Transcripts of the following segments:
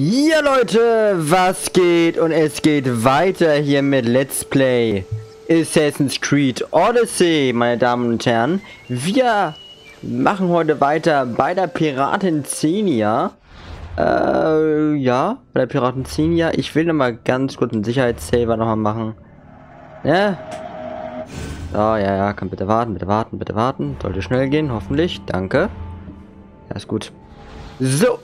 Ja Leute, was geht? Und es geht weiter hier mit Let's Play Assassin's Creed Odyssey, meine Damen und Herren. Wir machen heute weiter bei der Piratin Xenia. Äh, ja, bei der Piraten Xenia. Ich will nochmal ganz kurz einen Sicherheitssaver nochmal machen. Ja. Oh, ja, ja, kann bitte warten, bitte warten, bitte warten. Sollte schnell gehen, hoffentlich. Danke. Ja, ist gut. So,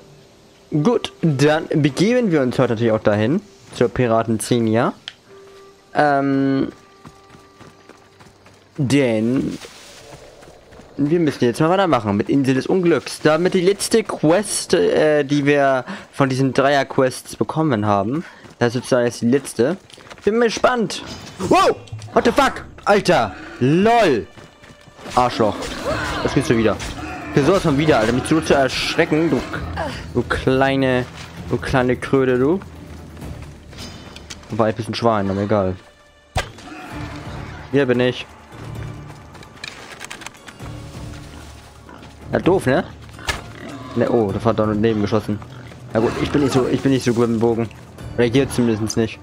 Gut, dann begeben wir uns heute natürlich auch dahin. Zur Piraten Xenia. Ähm. Denn. Wir müssen jetzt mal weitermachen mit Insel des Unglücks. Damit die letzte Quest, äh, die wir von diesen Dreier-Quests bekommen haben. Das ist sozusagen jetzt die letzte. Bin gespannt. Wow! What the fuck? Alter! LOL! Arschloch. Das gehst du wieder. Für sowas von wieder, Alter. Mich so zu erschrecken, du, du kleine, du kleine Kröte, du. Wobei, ein Schwein, aber egal. Hier bin ich. Ja, doof, ne? Ne, oh, da hat er daneben geschossen. Ja gut, ich bin nicht so, ich bin nicht so gut im Bogen. Hier zumindest nicht.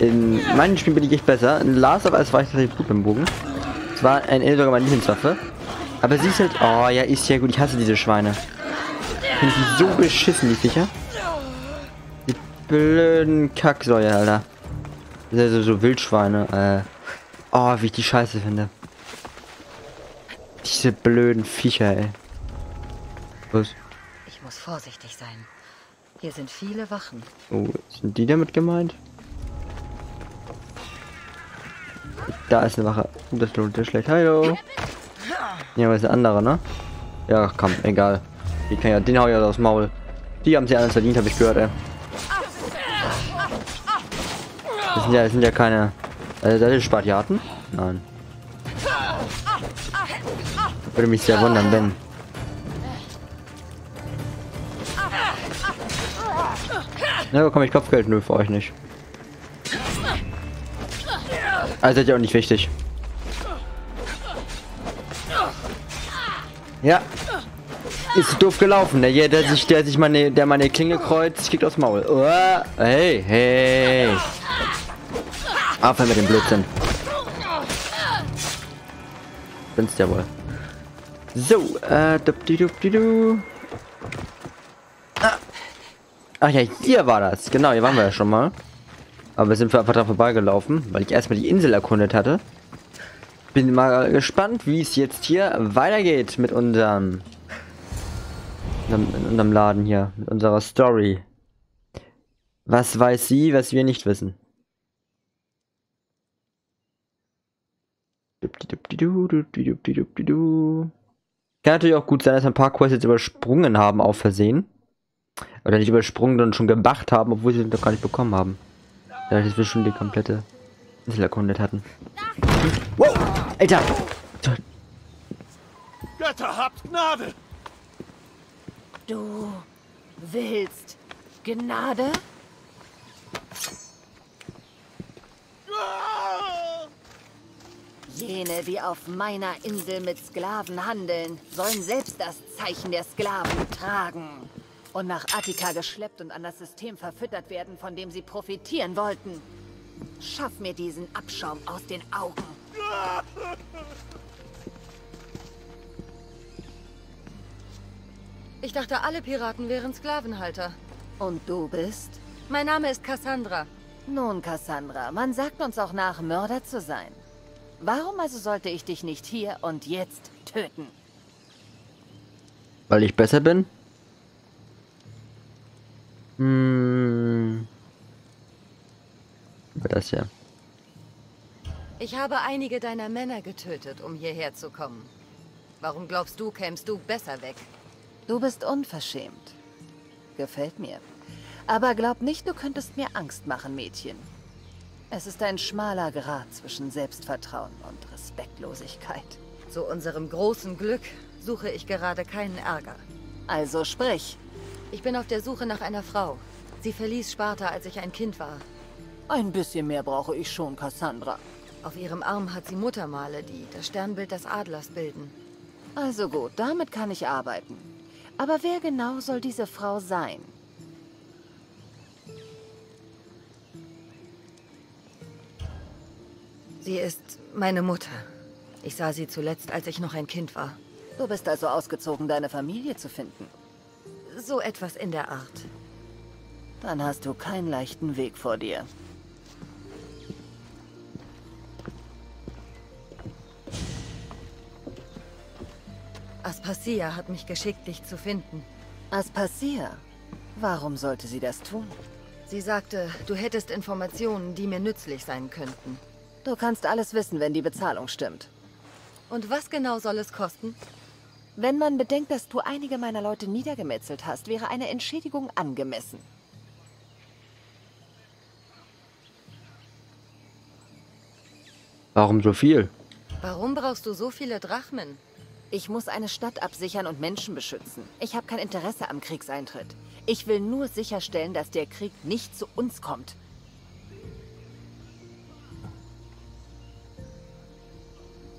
In meinen Spielen bin ich echt besser. In Last of Us war ich tatsächlich gut im Bogen. Es war ein sogar meine Lieblingswaffe. Aber sie ist halt... Oh, ja, ist ja gut. Ich hasse diese Schweine. Finde die so beschissen, die Viecher. Die blöden Kacksäue, Alter. Also so Wildschweine. Äh. Oh, wie ich die scheiße finde. Diese blöden Viecher, ey. Was? Ich muss vorsichtig sein. Hier sind viele Wachen. Oh, sind die damit gemeint? Da ist eine Wache. Das lohnt sich schlecht. Hallo. Ja, aber ist der andere, ne? Ja, komm, egal. Die kann ja, den hau ja aufs Maul. Die haben sie alles verdient, habe ich gehört, ey. Das sind ja, das sind ja keine. Also, das ist Spatiaten? Nein. Würde mich sehr wundern, wenn. Na, bekomme ich Kopfgeld? Nö, für euch nicht. Also, ist ja auch nicht wichtig. Ja. Ist doof gelaufen. Der, der sich, der sich meine, der meine Klinge kreuzt, kriegt aufs Maul. Oh, hey, hey. Aufhören mit dem Blödsinn. Bin's ja wohl. So, äh, du. Ah. Ach ja, hier war das. Genau, hier waren wir ja schon mal. Aber wir sind einfach da vorbeigelaufen, weil ich erstmal die Insel erkundet hatte bin mal gespannt, wie es jetzt hier weitergeht mit unserem, in unserem Laden hier, mit unserer Story. Was weiß sie, was wir nicht wissen? Kann natürlich auch gut sein, dass wir ein paar Quests jetzt übersprungen haben, auf Versehen. Oder nicht übersprungen, sondern schon gemacht haben, obwohl sie noch gar nicht bekommen haben. Dadurch, dass wir schon die komplette Insel erkundet hatten. Wow! Alter! Götter, habt Gnade! Du willst Gnade? Jene, die auf meiner Insel mit Sklaven handeln, sollen selbst das Zeichen der Sklaven tragen und nach Attika geschleppt und an das System verfüttert werden, von dem sie profitieren wollten. Schaff mir diesen Abschaum aus den Augen. Ich dachte, alle Piraten wären Sklavenhalter. Und du bist? Mein Name ist Cassandra. Nun, Cassandra, man sagt uns auch nach, Mörder zu sein. Warum also sollte ich dich nicht hier und jetzt töten? Weil ich besser bin? Hm. Über das ja. Ich habe einige deiner Männer getötet, um hierher zu kommen. Warum glaubst du, kämst du besser weg? Du bist unverschämt. Gefällt mir. Aber glaub nicht, du könntest mir Angst machen, Mädchen. Es ist ein schmaler Grat zwischen Selbstvertrauen und Respektlosigkeit. Zu unserem großen Glück suche ich gerade keinen Ärger. Also sprich. Ich bin auf der Suche nach einer Frau. Sie verließ Sparta, als ich ein Kind war. Ein bisschen mehr brauche ich schon, Cassandra. Auf ihrem Arm hat sie Muttermale, die das Sternbild des Adlers bilden. Also gut, damit kann ich arbeiten. Aber wer genau soll diese Frau sein? Sie ist meine Mutter. Ich sah sie zuletzt, als ich noch ein Kind war. Du bist also ausgezogen, deine Familie zu finden. So etwas in der Art. Dann hast du keinen leichten Weg vor dir. Aspasia hat mich geschickt, dich zu finden. Aspasia? Warum sollte sie das tun? Sie sagte, du hättest Informationen, die mir nützlich sein könnten. Du kannst alles wissen, wenn die Bezahlung stimmt. Und was genau soll es kosten? Wenn man bedenkt, dass du einige meiner Leute niedergemetzelt hast, wäre eine Entschädigung angemessen. Warum so viel? Warum brauchst du so viele Drachmen? Ich muss eine Stadt absichern und Menschen beschützen. Ich habe kein Interesse am Kriegseintritt. Ich will nur sicherstellen, dass der Krieg nicht zu uns kommt.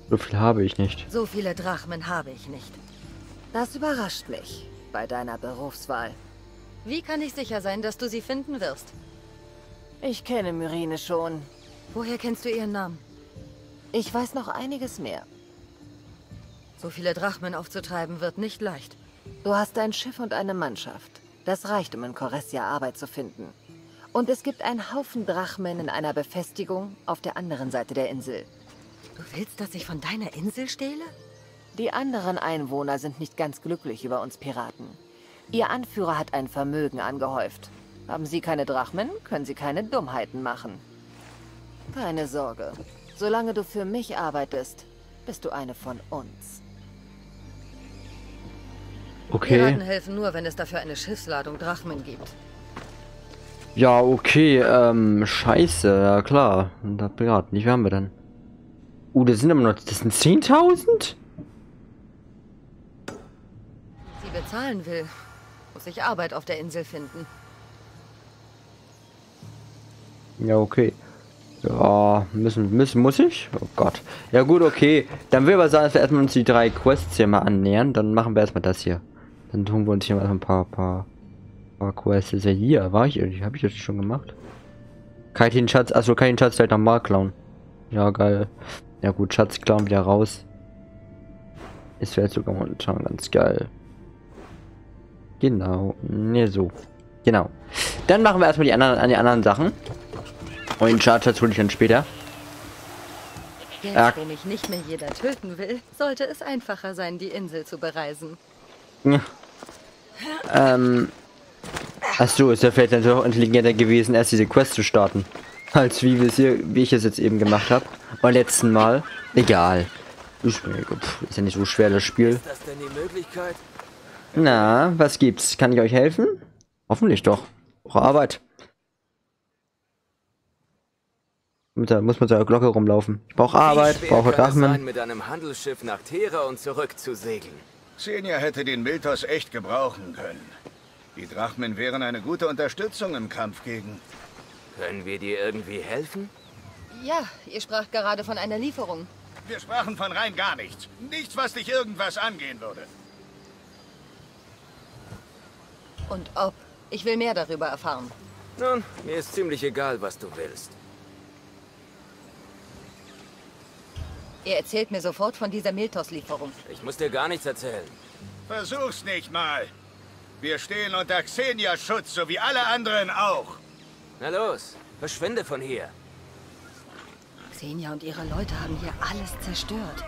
So viel habe ich nicht. So viele Drachmen habe ich nicht. Das überrascht mich bei deiner Berufswahl. Wie kann ich sicher sein, dass du sie finden wirst? Ich kenne Myrine schon. Woher kennst du ihren Namen? Ich weiß noch einiges mehr. So viele Drachmen aufzutreiben wird nicht leicht. Du hast ein Schiff und eine Mannschaft. Das reicht, um in Koressia Arbeit zu finden. Und es gibt einen Haufen Drachmen in einer Befestigung auf der anderen Seite der Insel. Du willst, dass ich von deiner Insel stehle? Die anderen Einwohner sind nicht ganz glücklich über uns Piraten. Ihr Anführer hat ein Vermögen angehäuft. Haben Sie keine Drachmen, können Sie keine Dummheiten machen. Keine Sorge. Solange du für mich arbeitest, bist du eine von uns. Okay. Piraten helfen nur, wenn es dafür eine Schiffsladung Drachmen gibt. Ja, okay, ähm, scheiße, ja klar. Und da Piraten, wie viel haben wir denn? Uh, das sind aber noch, das sind 10.000? Sie bezahlen will, muss ich Arbeit auf der Insel finden. Ja, okay. Ja, müssen, müssen, muss ich? Oh Gott. Ja gut, okay. Dann will ich aber sagen, dass wir erstmal uns die drei Quests hier mal annähern. Dann machen wir erstmal das hier. Dann tun wir uns hier mal ein paar, paar, paar Quests. Ist ja hier, war ich irgendwie? Habe ich das schon gemacht? Kann ich den Schatz, achso, kann ich den Schatz gleich nochmal klauen? Ja, geil. Ja gut, Schatz klauen wieder raus. Ist vielleicht sogar momentan ganz geil. Genau. Ne, so. Genau. Dann machen wir erstmal die anderen, an die anderen Sachen. Und den Schatz hole ich dann später. Jetzt, Ja. wo mich nicht mehr jeder töten will, sollte es einfacher sein, die Insel zu bereisen. Ähm. Achso, ist ja vielleicht natürlich auch intelligenter gewesen, erst diese Quest zu starten. Als wie wir es hier, wie ich es jetzt eben gemacht habe. Beim letzten Mal. Egal. Ist, ist ja nicht so schwer das Spiel. Das? Na, was gibt's? Kann ich euch helfen? Hoffentlich doch. Brauche Arbeit. Mit der, muss mit der Glocke rumlaufen. Ich brauche Arbeit, brauche es sein, mit einem Handelsschiff nach Thera und zurück zu segeln? Xenia hätte den Miltos echt gebrauchen können. Die Drachmen wären eine gute Unterstützung im Kampf gegen. Können wir dir irgendwie helfen? Ja, ihr sprach gerade von einer Lieferung. Wir sprachen von rein gar nichts. Nichts, was dich irgendwas angehen würde. Und ob. Ich will mehr darüber erfahren. Nun, mir ist ziemlich egal, was du willst. Ihr erzählt mir sofort von dieser Miltos-Lieferung. Ich muss dir gar nichts erzählen. Versuch's nicht mal. Wir stehen unter Xenias Schutz, so wie alle anderen auch. Na los, verschwinde von hier. Xenia und ihre Leute haben hier alles zerstört.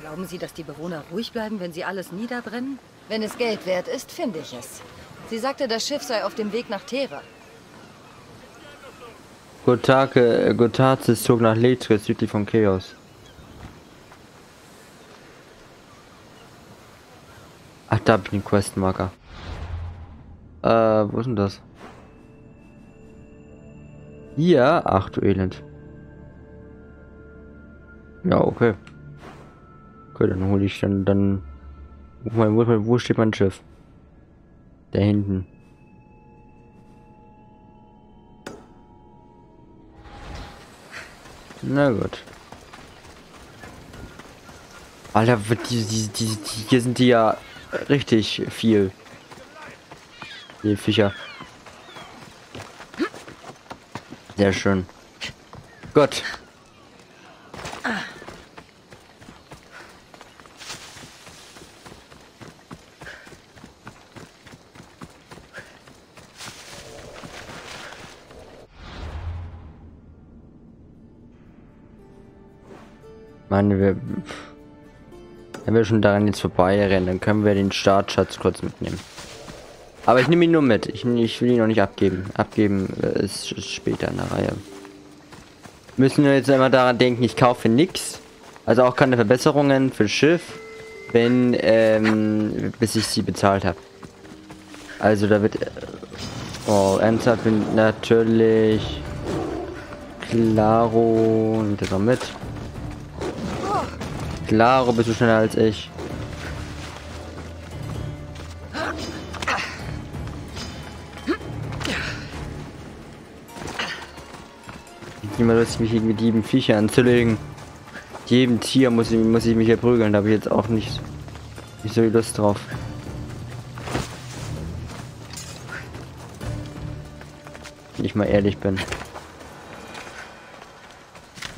Glauben Sie, dass die Bewohner ruhig bleiben, wenn sie alles niederbrennen? Wenn es Geld wert ist, finde ich es. Sie sagte, das Schiff sei auf dem Weg nach Thera. Gotake, äh, Gotazis zog nach Letris südlich von Chaos. Ach, da hab ich den Questmarker. Äh, wo ist denn das? Hier? Ach du Elend. Ja, okay. Okay, dann hole ich dann, dann... Wo, wo, wo steht mein Schiff? Da hinten. Na gut. Alter, die, die, die, die, hier sind die ja richtig viel. Die Viecher. Sehr schön. Gut. Mann, wir... Wenn wir schon daran jetzt vorbeirennen, dann können wir den Startschatz kurz mitnehmen. Aber ich nehme ihn nur mit. Ich, ich, will ihn noch nicht abgeben. Abgeben äh, ist, ist später in der Reihe. Müssen wir jetzt immer daran denken, ich kaufe nichts. Also auch keine Verbesserungen für Schiff, wenn, ähm, bis ich sie bezahlt habe. Also da wird... Äh, oh, ernsthaft natürlich... Claro, nimmt das noch mit. Claro, bist du schneller als ich. Niemand lässt mich mit jedem Viecher anzulegen. Jedem Tier muss ich, muss ich mich ja prügeln, da habe ich jetzt auch nicht, nicht so Lust drauf. Wenn ich mal ehrlich bin.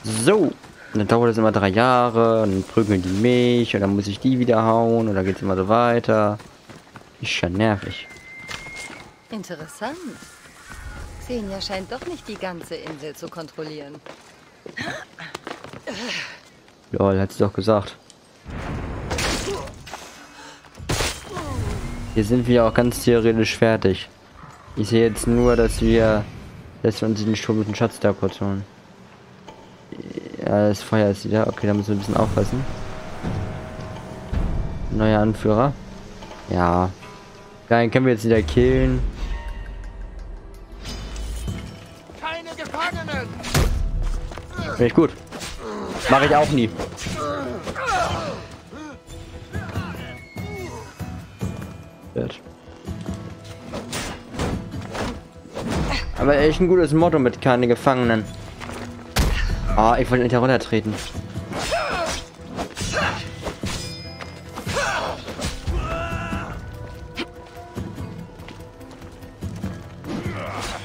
So. Und dann dauert es immer drei Jahre und dann prügeln die mich und dann muss ich die wieder hauen und dann geht es immer so weiter. Ist schon nervig. Interessant. Xenia scheint doch nicht die ganze Insel zu kontrollieren. Lol, hat sie doch gesagt. Hier sind wir auch ganz theoretisch fertig. Ich sehe jetzt nur, dass wir, dass wir uns den stürmischen Schatz da kurz holen. Ja, das Feuer ist wieder. Okay, da müssen wir ein bisschen aufpassen. Neuer Anführer. Ja. Dann können wir jetzt wieder killen. Keine Gefangenen! Finde ich gut. Mache ich auch nie. Gut. Aber echt ein gutes Motto mit keine Gefangenen. Ah, ich wollte nicht heruntertreten.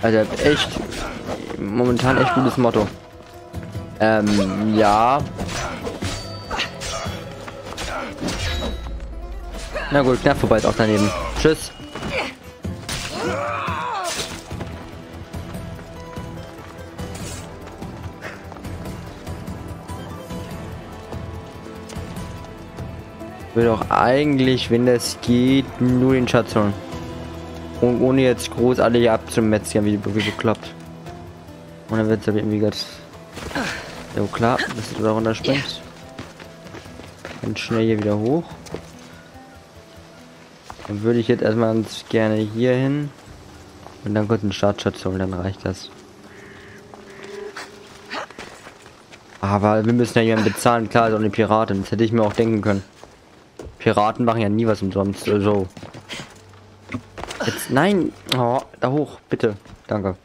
Also echt momentan echt gutes Motto. Ähm, ja. Na gut, knapp vorbei ist auch daneben. Tschüss. Will auch eigentlich, wenn das geht, nur den Schatz holen. Und ohne jetzt großartig abzumetzern, wie, wie bekloppt. Und dann wird es irgendwie ganz... Ja klar, dass du da runterspringst. Ganz schnell hier wieder hoch. Dann würde ich jetzt erstmal ganz gerne hier hin. Und dann kurz einen Startschatz holen, dann reicht das. Aber wir müssen ja jemanden bezahlen, klar, auch eine Piratin. Das hätte ich mir auch denken können. Piraten machen ja nie was umsonst. Also. Jetzt, nein. Oh, da hoch, bitte. Danke.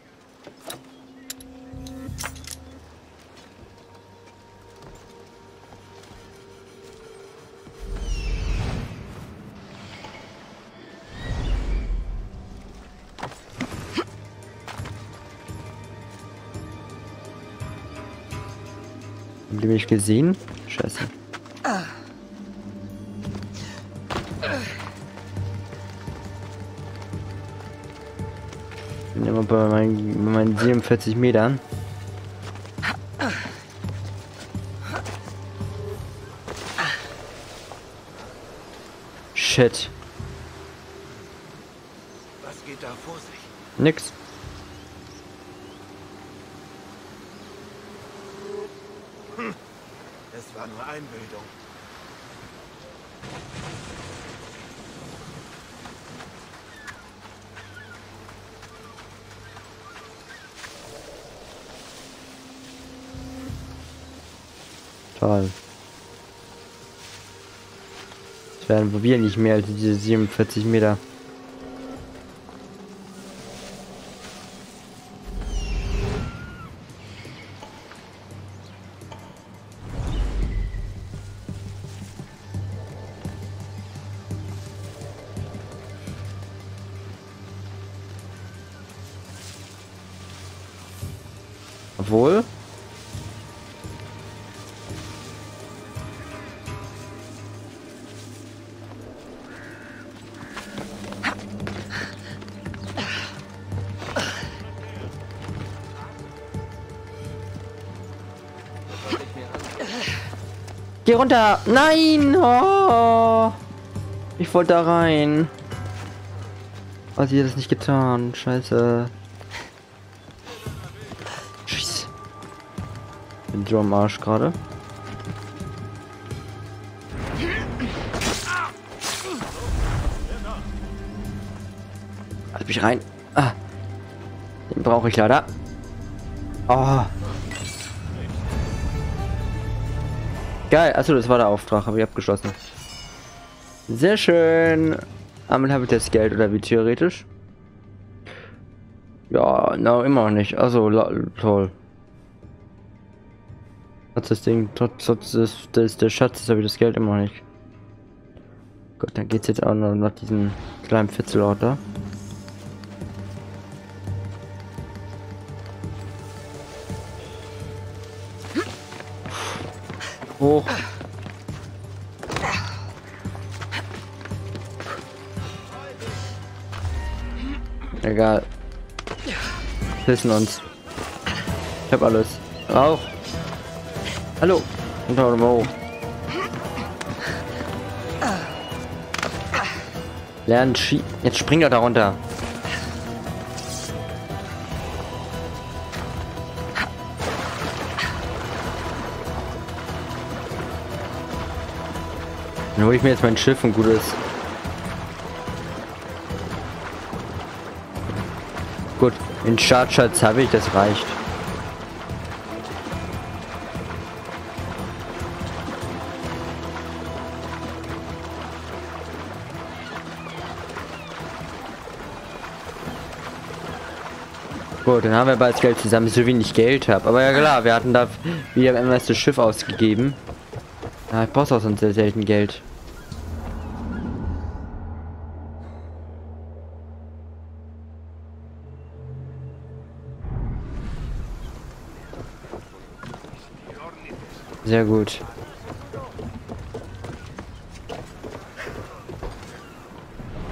Haben die mich gesehen? Scheiße. Immer bei meinen, meinen 47 Metern. Shit. Was geht da vor sich? Nix. Es war nur Einbildung. Toll. Es werden wir nicht mehr als diese 47 Meter. Obwohl. Geh runter! Nein! Oh. Ich wollte da rein. Sie hat das nicht getan. Scheiße. Scheiße. Bin so am Arsch gerade. Halt mich rein. Ah. Den brauche ich leider. Oh. Geil. Achso, das war der Auftrag. Habe ich abgeschlossen. Sehr schön. Damit habe ich das Geld, oder wie theoretisch? Ja, na, immer noch nicht. Also, toll. Trotz das Ding, trotz, trotz des, des, des Schatzes habe ich das Geld immer noch nicht. Gott, dann geht's jetzt auch noch nach diesem kleinen Fitzelort da. Hoch. Egal. Wissen uns. Ich hab alles. Auch. Hallo. Und mal hoch. Lernen Ski. Jetzt spring doch da runter. Dann hole ich mir jetzt mein Schiff und gutes. Gut, in Schadschatz habe ich, das reicht. Gut, dann haben wir bald Geld zusammen, so wenig Geld habe. Aber ja klar, wir hatten da wieder im das Schiff ausgegeben. Ja, ich brauche auch sonst sehr selten Geld. Sehr gut.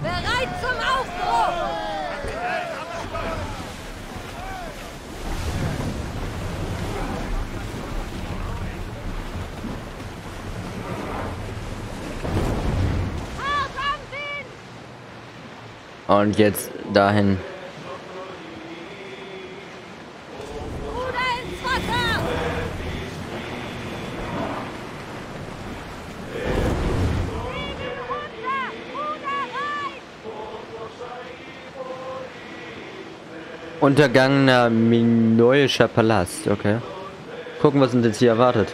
Bereit zum Aufbruch! Und jetzt dahin. Untergangener minoischer Palast, okay. Gucken, was uns jetzt hier erwartet.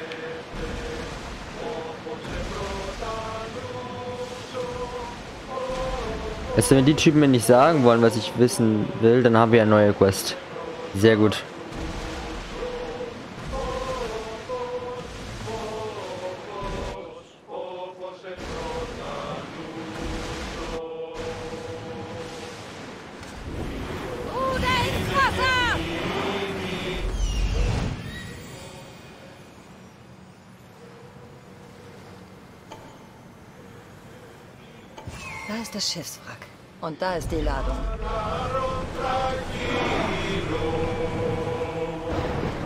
Du, wenn die Typen mir nicht sagen wollen, was ich wissen will, dann haben wir eine neue Quest. Sehr gut. Da ist das Schiffswrack. Und da ist die Ladung.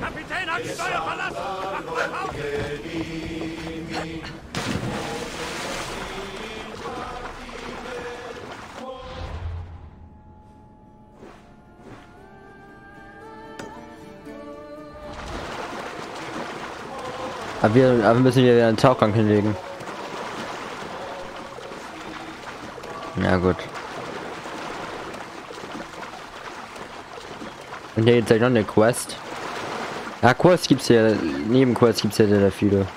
Kapitän hat Steuer verlassen! Mach mal auf! Aber wir, aber wir müssen hier wieder einen Tauchgang hinlegen. Na gut. Und hier jetzt noch eine Quest. Ja, Quest gibt's ja, neben Quest gibt's ja sehr viele.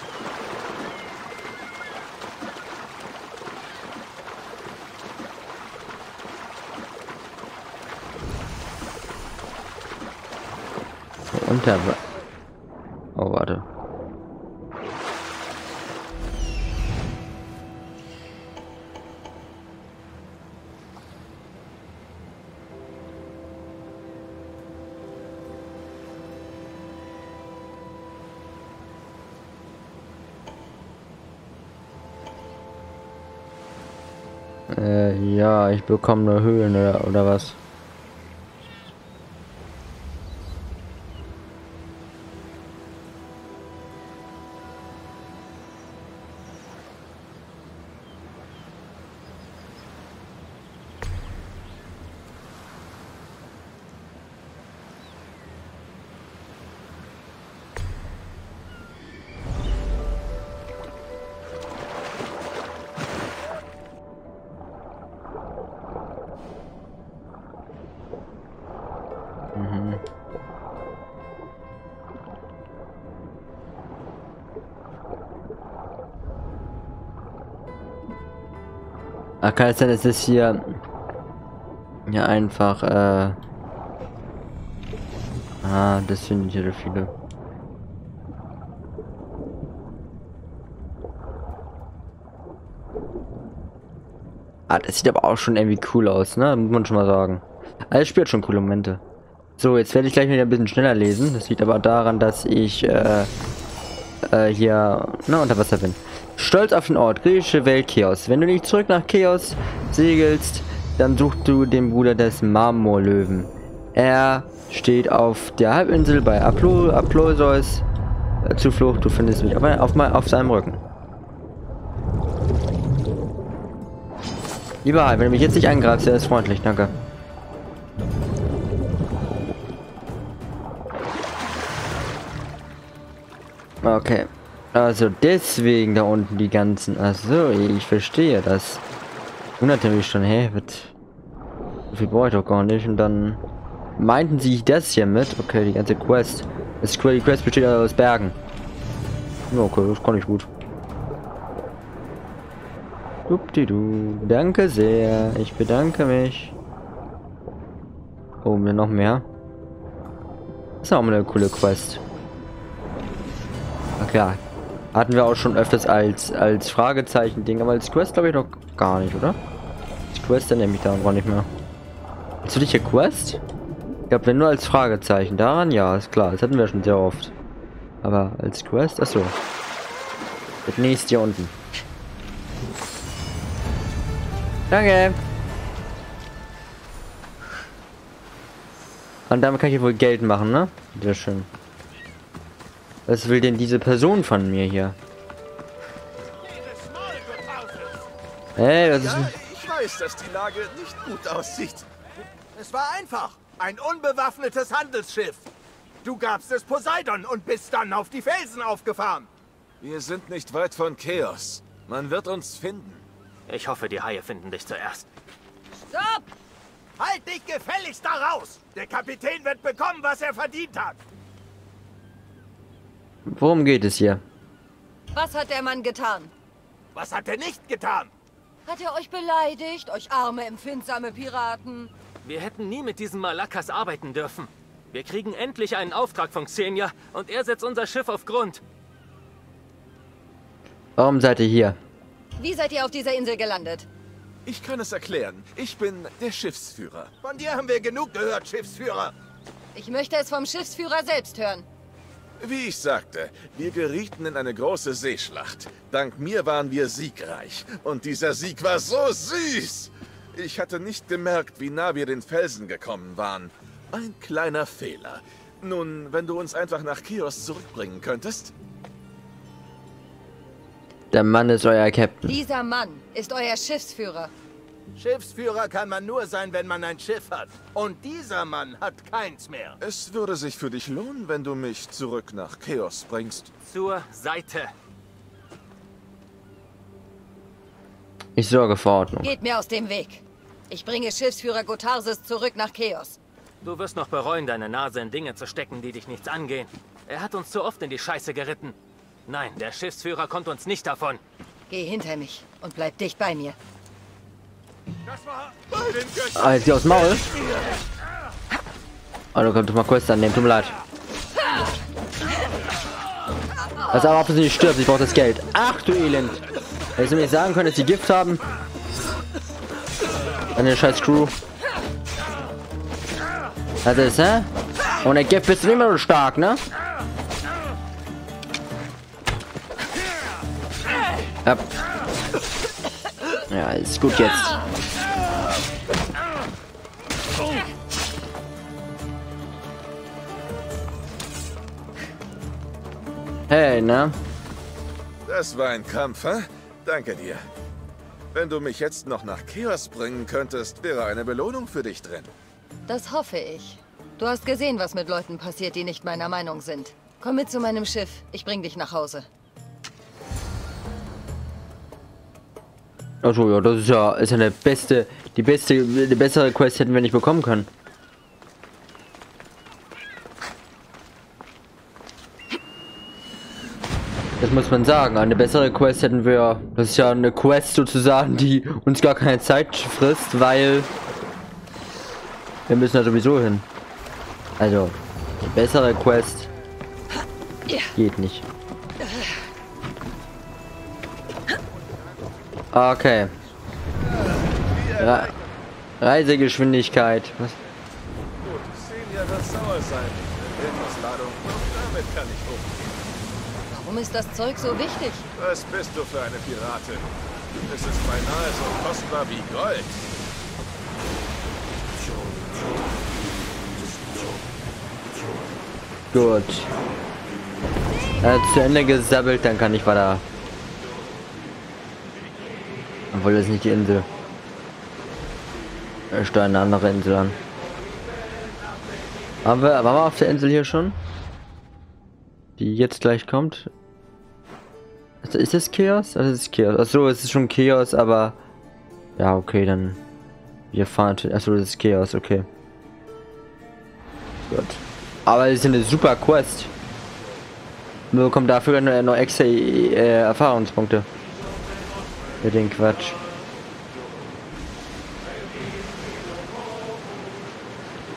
Unter... Oh, warte. Ich bekomme eine Höhen oder, oder was? Ach, kann es sein, dass das hier ja einfach äh ah, das finde ich ja viele. Ah, das sieht aber auch schon irgendwie cool aus, ne? Muss man schon mal sagen. Also spielt schon coole Momente. So, jetzt werde ich gleich wieder ein bisschen schneller lesen. Das liegt aber daran, dass ich äh, äh, hier ne, unter Wasser bin. Stolz auf den Ort, griechische Welt Chaos. Wenn du nicht zurück nach Chaos segelst, dann suchst du den Bruder des Marmorlöwen. Er steht auf der Halbinsel bei Aplo Aploseus. Zuflucht, du findest mich auf, auf, auf seinem Rücken. Lieber Hai, wenn du mich jetzt nicht angreifst, er ist freundlich, danke. Okay. Also deswegen da unten die ganzen. Achso, ich verstehe das. Wunderte mich schon, hä? Wird. So viel brauche ich doch gar nicht. Und dann meinten sie das hier mit. Okay, die ganze Quest. Das die Quest besteht aus Bergen. Okay, das kann ich gut. Dupdidu. Danke sehr. Ich bedanke mich. Oh, mir noch mehr. Das ist auch mal eine coole Quest. Ach ja. Hatten wir auch schon öfters als, als Fragezeichen-Ding, aber als Quest glaube ich noch gar nicht, oder? Als Quest dann nehme ich da gar nicht mehr. Hast du dich hier Quest? Ich glaube, wenn nur als Fragezeichen. Daran ja, ist klar. Das hatten wir schon sehr oft. Aber als Quest? Achso. Das nächste hier unten. Danke. Und damit kann ich wohl Geld machen, ne? Sehr schön. Was will denn diese Person von mir hier? Hey, was ist... Ja, ich weiß, dass die Lage nicht gut aussieht. Es war einfach. Ein unbewaffnetes Handelsschiff. Du gabst es Poseidon und bist dann auf die Felsen aufgefahren. Wir sind nicht weit von Chaos. Man wird uns finden. Ich hoffe, die Haie finden dich zuerst. Stopp! Halt dich gefälligst da raus! Der Kapitän wird bekommen, was er verdient hat. Worum geht es hier? Was hat der Mann getan? Was hat er nicht getan? Hat er euch beleidigt, euch arme, empfindsame Piraten? Wir hätten nie mit diesen Malakas arbeiten dürfen. Wir kriegen endlich einen Auftrag von Xenia und er setzt unser Schiff auf Grund. Warum seid ihr hier? Wie seid ihr auf dieser Insel gelandet? Ich kann es erklären. Ich bin der Schiffsführer. Von dir haben wir genug gehört, Schiffsführer. Ich möchte es vom Schiffsführer selbst hören. Wie ich sagte, wir gerieten in eine große Seeschlacht. Dank mir waren wir siegreich. Und dieser Sieg war so süß. Ich hatte nicht gemerkt, wie nah wir den Felsen gekommen waren. Ein kleiner Fehler. Nun, wenn du uns einfach nach Chios zurückbringen könntest? Der Mann ist euer Captain. Dieser Mann ist euer Schiffsführer. Schiffsführer kann man nur sein, wenn man ein Schiff hat. Und dieser Mann hat keins mehr. Es würde sich für dich lohnen, wenn du mich zurück nach Chaos bringst. Zur Seite. Ich sorge für Ordnung. Geht mir aus dem Weg. Ich bringe Schiffsführer Gotarsis zurück nach Chaos. Du wirst noch bereuen, deine Nase in Dinge zu stecken, die dich nichts angehen. Er hat uns zu oft in die Scheiße geritten. Nein, der Schiffsführer kommt uns nicht davon. Geh hinter mich und bleib dicht bei mir. Das war bei den Göttern. Ah, jetzt aufs Maul. Oh, du kannst mal kurz annehmen, tut mir leid. Also aber offensichtlich stirbt, ich brauche das Geld. Ach du Elend. Hättest du mir nicht sagen können, dass die Gift haben? Eine scheiß Crew. Das ist, hä? Ohne Gift bist du nicht mehr so stark, ne? Ja. Ja, ist gut jetzt. Hey, ne? Das war ein Kampf, hä? Danke dir. Wenn du mich jetzt noch nach Chaos bringen könntest, wäre eine Belohnung für dich drin. Das hoffe ich. Du hast gesehen, was mit Leuten passiert, die nicht meiner Meinung sind. Komm mit zu meinem Schiff. Ich bring dich nach Hause. Achso, ja, das ist ja, ist ja eine beste, die beste, die bessere Quest hätten wir nicht bekommen können. Das muss man sagen, eine bessere Quest hätten wir, das ist ja eine Quest sozusagen, die uns gar keine Zeit frisst, weil wir müssen da sowieso hin. Also, eine bessere Quest geht nicht. Okay. Re Reisegeschwindigkeit. Was? Gut, Celia wird sauer sein. Auch damit kann ich umgehen. Warum ist das Zeug so wichtig? Was bist du für eine Piratin? Es ist beinahe so kostbar wie Gold. Gut. Äh, zu Ende gesabbelt, dann kann ich weiter. Obwohl das ist nicht die Insel. Ich steuere eine andere Insel an. Haben wir, waren wir auf der Insel hier schon? Die jetzt gleich kommt? Also ist das Chaos? Das ist Chaos. Achso, es ist schon Chaos, aber... Ja, okay, dann... Wir fahren... Achso, das ist Chaos, okay. Gut. Aber es ist eine super Quest. Nur kommt dafür noch extra äh, Erfahrungspunkte. Mit den Quatsch.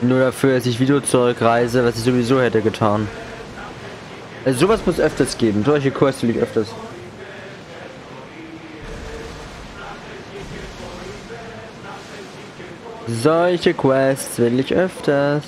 Nur dafür, dass ich Video zurückreise, was ich sowieso hätte getan. Also sowas muss öfters geben. Solche will ich öfters. Solche Quests will ich öfters.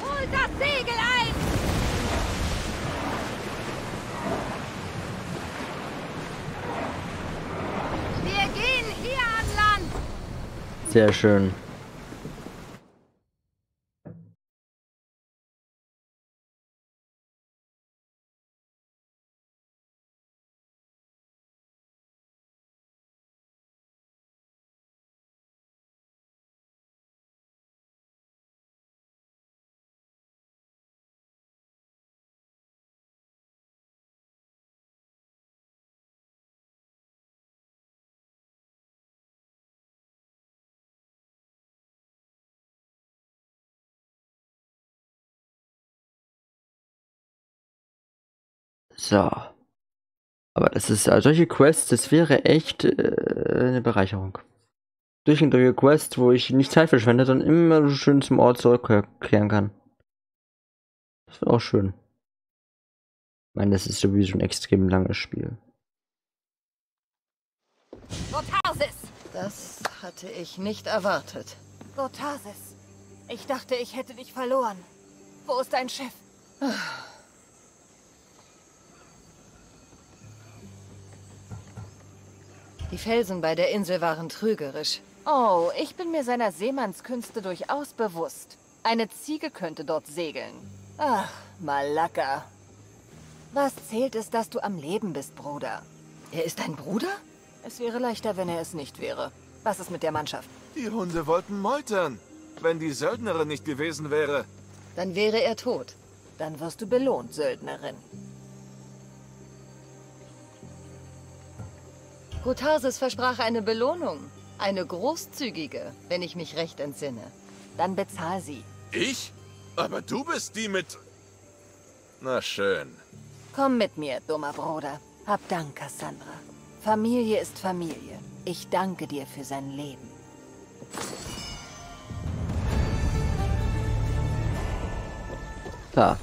Holt das Segel ein! Wir gehen hier an Land! Sehr schön. So. Aber das ist, also solche Quests, das wäre echt äh, eine Bereicherung. Durch und durch Quest, wo ich nicht Zeit verschwende, sondern immer so schön zum Ort zurückkehren kann. Das wäre auch schön. Ich meine, das ist sowieso ein extrem langes Spiel. Gotarsis! Das hatte ich nicht erwartet. Gotarsis! Ich dachte, ich hätte dich verloren. Wo ist dein Schiff? Die Felsen bei der Insel waren trügerisch. Oh, ich bin mir seiner Seemannskünste durchaus bewusst. Eine Ziege könnte dort segeln. Ach, Malaka. Was zählt ist, dass du am Leben bist, Bruder. Er ist dein Bruder? Es wäre leichter, wenn er es nicht wäre. Was ist mit der Mannschaft? Die Hunde wollten meutern. Wenn die Söldnerin nicht gewesen wäre. Dann wäre er tot. Dann wirst du belohnt, Söldnerin. Gotarsis versprach eine Belohnung. Eine großzügige, wenn ich mich recht entsinne. Dann bezahl sie. Ich? Aber du bist die mit... Na schön. Komm mit mir, dummer Bruder. Hab Dank, Cassandra. Familie ist Familie. Ich danke dir für sein Leben. Da.